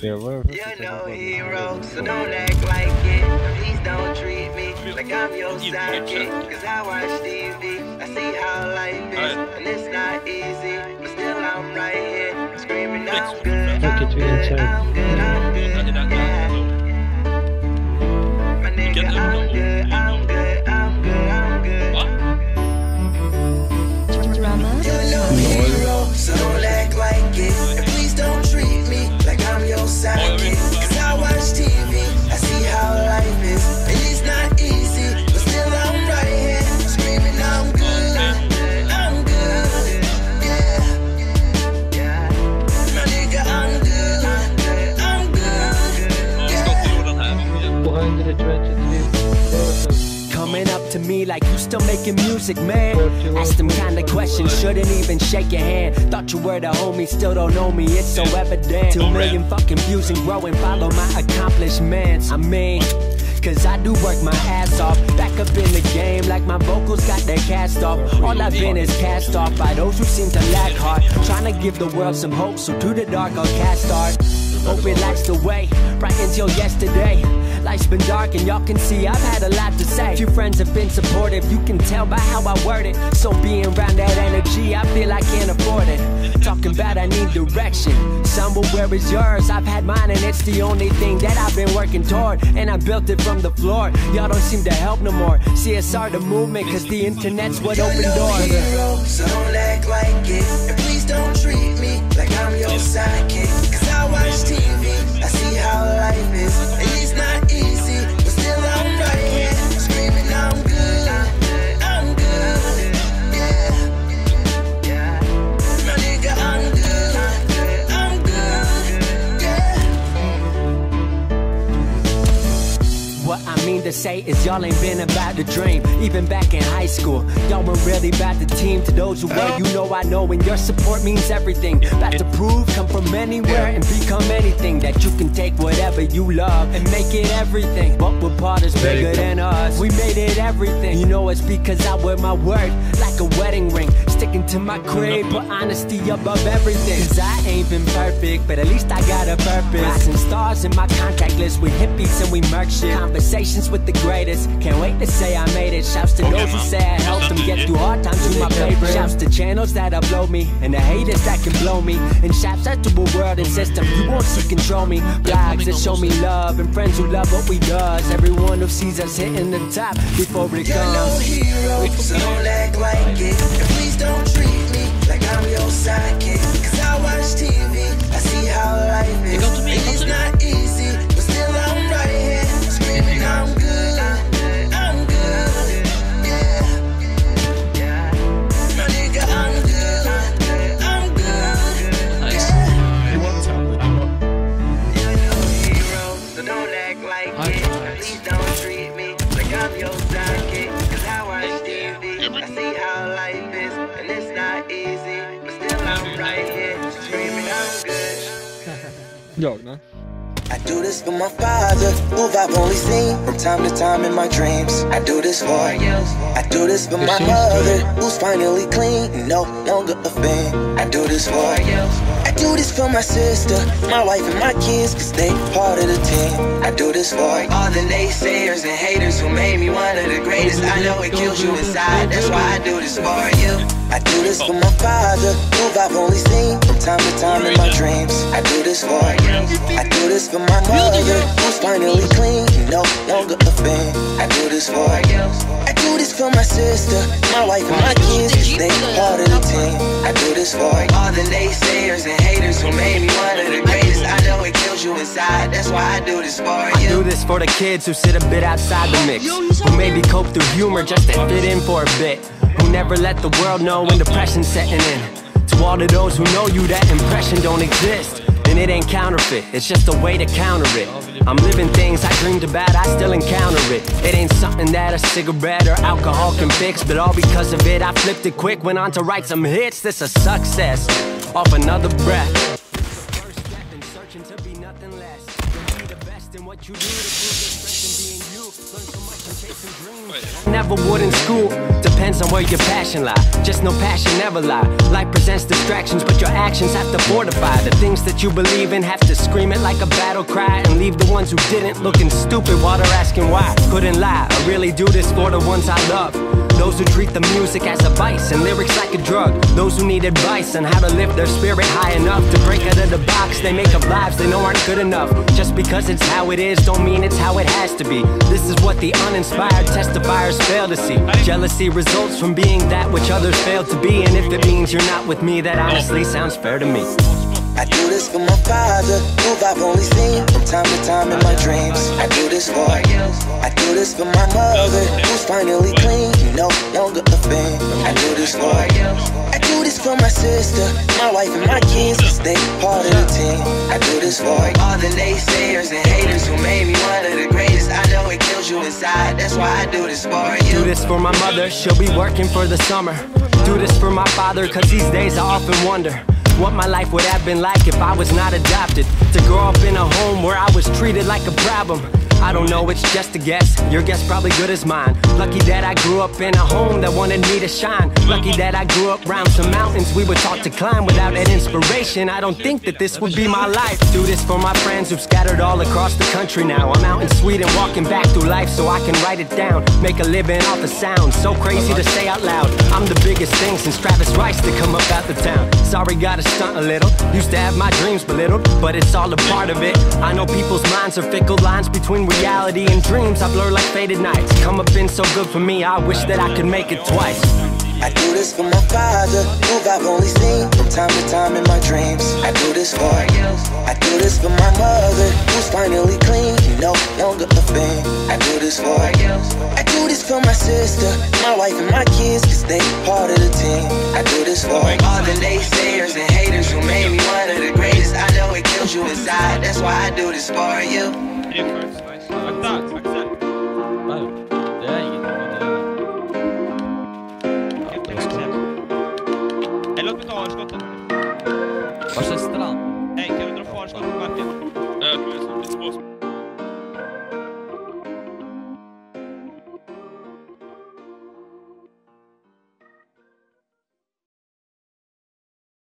Yeah, where You're no hero, so don't act like it. Please don't treat me like I'm your sidekick. Cause I watch TV, I see how life is. And it's not easy, but still I'm right here. Screaming, I'm good, Look I'm at you good, inside. I'm good, I'm good. Like you still making music, man. Ask them kind of questions, shouldn't even shake your hand. Thought you were the homie, still don't know me, it's so evident. Two million fucking views and growing, follow my accomplishments. I mean, Cause I do work my ass off. Back up in the game, like my vocals got their cast off. All I've been is cast off by those who seem to lack heart. Trying to give the world some hope, so to the dark I'll cast art. Hope it lights the way, right until yesterday. Life's been dark and y'all can see I've had a lot to say. Few friends have been supportive, you can tell by how I word it. So being around that energy, I feel I can't afford it. Talking about I need direction. Some where is yours? I've had mine and it's the only thing that I've been working toward. And I built it from the floor. Y'all don't seem to help no more. CSR the movement, cause the internet's what opened no doors. hero, so don't act like it. And please don't treat me like I'm your sidekick. Cause I watch TV, I see how life is. Say is y'all ain't been about the dream. Even back in high school, y'all weren't really about the team. To those who were, you know I know, and your support means everything. About to prove, come from anywhere and become anything. That you can take whatever you love and make it everything. But what part is bigger than us? We made it everything. You know it's because I wear my word like a wedding ring. Sticking to my creed, but honesty above everything. Cause I ain't been perfect, but at least I got a purpose. Rising stars in my contact list with hippies and we merch shit. Conversations with the greatest. Can't wait to say I made it. Shouts to those who say I helped them get through hard times. You my favorite. Shouts to channels that upload me and the haters that can blow me. And shouts out to a world and system you won't see control me. Blogs that show me love and friends who love what we does. Everyone who sees us hitting the top before it You're no comes. hero, so don't act like it. And please don't treat me like I'm your sidekick. Cause I watch TV, I see how life is. And it's not easy, Jag ne? I do this for my father, who I've only seen from time to time in my dreams. I do this for. I do this for my mother, who's finally clean, no longer a fan. I do this for do this for my sister, my wife, and my kids, cause they part of the team. I do this for all the naysayers and haters who made me one of the greatest. I know it kills you inside, that's why I do this for you. I do this for my father, who I've only seen from time to time in my dreams. I do this for you. I do this for my mother, who's finally clean, no longer a fan. I do this for you. I do this for my sister, my wife, and my kids, they part of the team. I do this for all the naysayers and haters who made me one of the greatest. I know it kills you inside, that's why I do this for you. I do this for the kids who sit a bit outside the mix. Who maybe cope through humor just to fit in for a bit. Who never let the world know when depression's setting in. To all of those who know you, that impression don't exist. And it ain't counterfeit, it's just a way to counter it. I'm living things I dreamed about, I still encounter it. It ain't something that a cigarette or alcohol can fix, but all because of it, I flipped it quick, went on to write some hits. This a success, off another breath. First step in searching to be nothing less. Be the best in what you do to prove your strength in being you. Never would in school. Depends on where your passion lie. Just no passion never lie. Life presents distractions, but your actions have to fortify the things that you believe in. Have to scream it like a battle cry and leave the ones who didn't looking stupid while they're asking why. Couldn't lie. I really do this for the ones I love. Those who treat the music as a vice and lyrics like a drug. Those who need advice on how to lift their spirit high enough to break out of the box they make up lives they know aren't good enough. Just because it's how it is, don't mean it's how it has to be. This is what the uninspired testifiers fail to see. Jealousy results from being that which others fail to be. And if it means you're not with me, that honestly sounds fair to me. I do this for my father, who I've only seen from time to time in my dreams. I do this for I do this for my mother, who's finally clean, no longer a thing. I do this for I do this for my sister, my wife and my kids, cause they part of the team. I do this for all the naysayers and haters who made me one of the greatest. I know it kills you inside, that's why I do this for you. Do this for my mother, she'll be working for the summer. Do this for my father, cause these days I often wonder what my life would have been like if I was not adopted. To grow up in a home where I was treated like a problem. I don't know, it's just a guess. Your guess probably good as mine. Lucky that I grew up in a home that wanted me to shine. Lucky that I grew up around some mountains we were taught to climb. Without that inspiration, I don't think that this would be my life. Do this for my friends who've scattered all across the country now. I'm out in Sweden walking back through life so I can write it down. Make a living off the sound. So crazy to say out loud. I'm the biggest thing since Travis Rice to come up out the town. Sorry, gotta stunt a little. Used to have my dreams belittled, but it's all a part of it. I know people's minds are fickle lines between reality and dreams. I blur like faded nights. Come up been so good for me, I wish that I could make it twice. I do this for my father, who I've only seen from time to time in my dreams. I do this for I do this for my mother, who's finally clean, no longer a thing. I do this for I do this for my sister, my wife and my kids, cause they part of the team. I do this for all the naysayers and haters who made me one of the greatest. I know it kills you inside, that's why I do this for you. Aksept. Aksept. Nei, det er ingenting. Ja, det Eller at vi tar skottet. Hva skjer, Stellan? Hey, kan du dra farskapet på bakken?